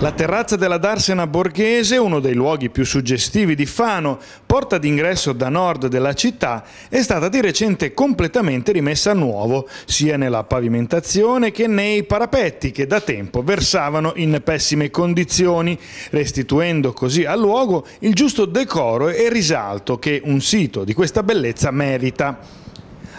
La terrazza della Darsena Borghese, uno dei luoghi più suggestivi di Fano, porta d'ingresso da nord della città, è stata di recente completamente rimessa a nuovo, sia nella pavimentazione che nei parapetti che da tempo versavano in pessime condizioni, restituendo così al luogo il giusto decoro e risalto che un sito di questa bellezza merita.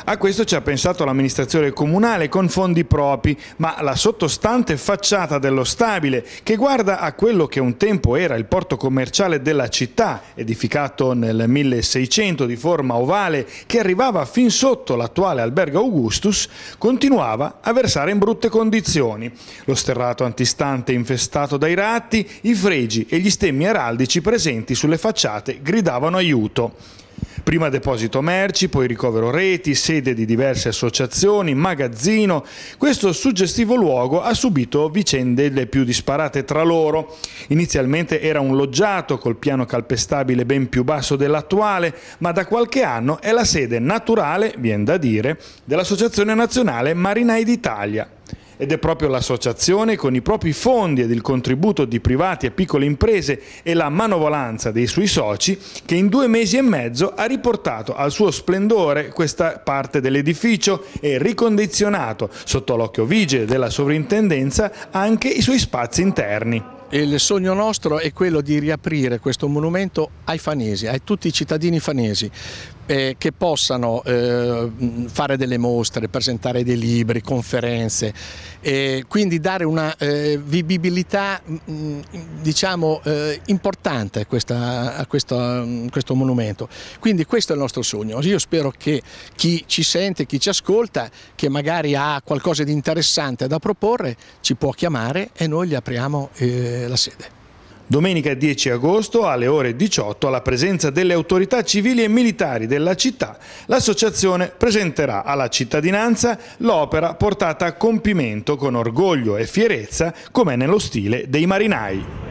A questo ci ha pensato l'amministrazione comunale con fondi propri, ma la sottostante facciata dello stabile, che guarda a quello che un tempo era il porto commerciale della città, edificato nel 1600 di forma ovale, che arrivava fin sotto l'attuale albergo Augustus, continuava a versare in brutte condizioni. Lo sterrato antistante infestato dai ratti, i fregi e gli stemmi araldici presenti sulle facciate gridavano aiuto. Prima deposito merci, poi ricovero reti, sede di diverse associazioni, magazzino. Questo suggestivo luogo ha subito vicende le più disparate tra loro. Inizialmente era un loggiato col piano calpestabile ben più basso dell'attuale, ma da qualche anno è la sede naturale, viene da dire, dell'Associazione Nazionale Marinai d'Italia ed è proprio l'associazione con i propri fondi ed il contributo di privati e piccole imprese e la manovolanza dei suoi soci che in due mesi e mezzo ha riportato al suo splendore questa parte dell'edificio e ricondizionato sotto l'occhio vigile della sovrintendenza anche i suoi spazi interni. Il sogno nostro è quello di riaprire questo monumento ai fanesi, a tutti i cittadini fanesi, eh, che possano eh, fare delle mostre, presentare dei libri, conferenze, e quindi dare una eh, vivibilità mh, diciamo, eh, importante a, questa, a questo, questo, monumento. Quindi questo è il nostro sogno. Io spero che chi ci sente, chi ci ascolta, che magari ha qualcosa di interessante da proporre, ci può chiamare e noi gli apriamo eh, la sede. Domenica 10 agosto alle ore 18 alla presenza delle autorità civili e militari della città l'associazione presenterà alla cittadinanza l'opera portata a compimento con orgoglio e fierezza come nello stile dei marinai.